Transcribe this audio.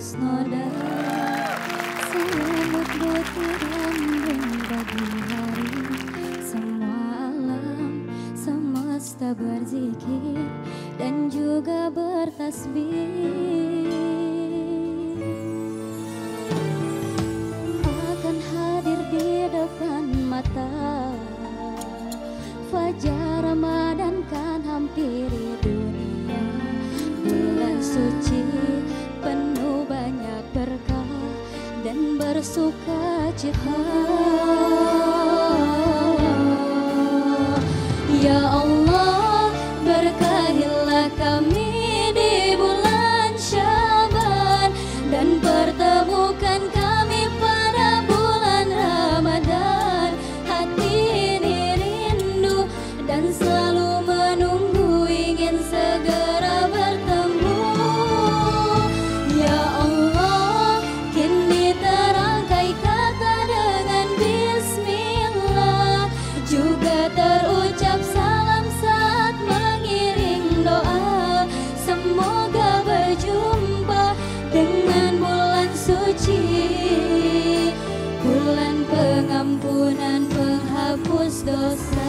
husnoda Selimut butir pagi hari. Semua alam semesta berzikir Dan juga bertasbih. Akan hadir di depan mata. Fajar Ramadan kan hampiri bersuka cita. Ya Allah berkahilah kami di bulan Syaban Dan pertemukan kami pada bulan Ramadan. Hati ini rindu dan selalu berjumpa dengan bulan suci Bulan pengampunan penghapus dosa